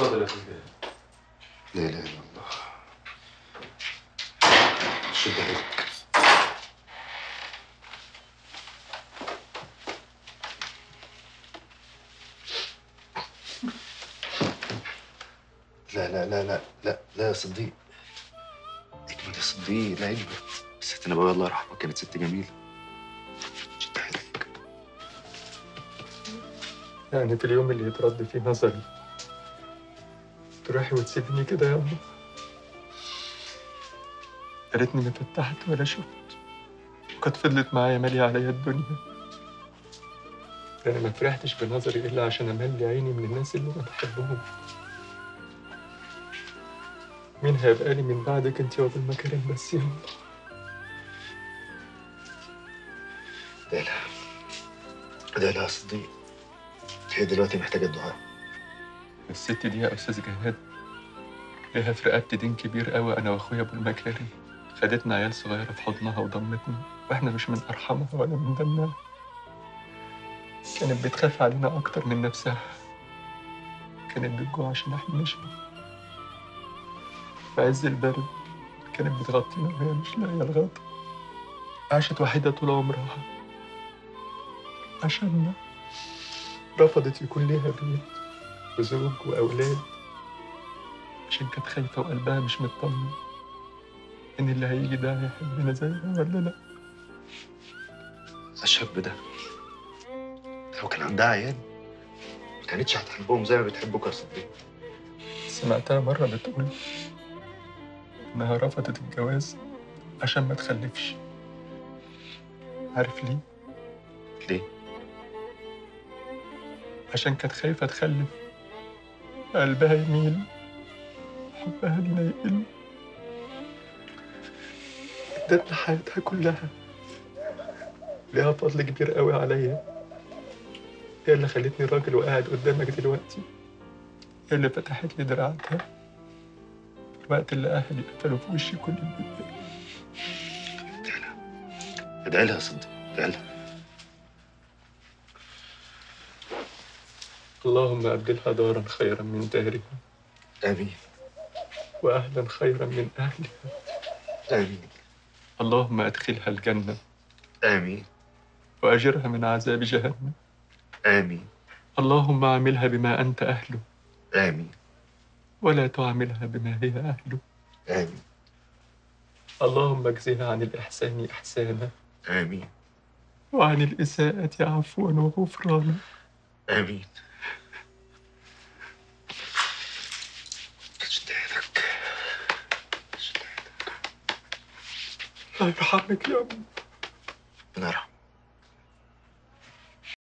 اتفضل يا فندم لا إله إلا الله. شد حيلك لا لا لا لا لا لا يا صديق. اجمل يا صديق لا اجمل ست نبوي الله يرحمها كانت ست جميلة. شد حيلك يعني في اليوم اللي يترد فيه نظري. تروحي وتسيبني كده يا أمه يا ريتني ما فتحت ولا شفت. وكانت فضلت معايا مالية عليا الدنيا. ده أنا ما فرحتش بنظري إلا عشان أملي عيني من الناس اللي أنا بحبهم مين هيبقى لي من بعدك أنت وأبو المكارم بس؟ يا أمه لا لا لا لا يا صديق هي دلوقتي محتاجة الدعاء. الست دي يا أستاذ جهاد ليها في رقبتي دين كبير قوي أنا وأخويا أبو المكارم. خدتنا عيال صغيرة في حضنها وضمتنا وإحنا مش من أرحمها ولا من دمها كانت بتخاف علينا أكتر من نفسها. كانت بتجوع عشان إحنا نشرب في عز البرد كانت بتغطينا وهي مش لاقية الغطا عاشت وحيدة طول عمرها. عشاننا رفضت يكون ليها بيت. وزوج وأولاد عشان كانت خايفة وقلبها مش مطمن. إن اللي هيجي ده هيحبنا زيها ولا لأ. الشاب ده؟ لو كان عندها عيال؟ ما كانتش هتحبهم زي ما بتحبك يا صديق سمعتها مرة بتقول إنها رفضت الجواز عشان ما تخلفش. عارف ليه؟ ليه؟ عشان كانت خايفة تخلف. قلبها يميل حبها لينا يقل. ادتنا حياتها كلها. ليها فضل كبير قوي عليا. هي اللي خلتني راجل وقاعد قدامك دلوقتي. هي اللي فتحت لي دراعتها. في الوقت اللي أهلي قتلوا في وشي كل البيت. ادعي لها. ادعي لها يا صديق ادعي لها. اللهم أبدلها دارا خيرا من دارها آمين. وأهلا خيرا من أهلها. آمين. اللهم أدخلها الجنة. آمين. وأجرها من عذاب جهنم. آمين. اللهم عاملها بما أنت أهله. آمين. ولا تعاملها بما هي أهله. آمين. اللهم اجزها عن الإحسان إحسانا. آمين. وعن الإساءة عفوا وغفرانا. آمين. شد حيلك الله يرحمك يا أم ربنا يرحمه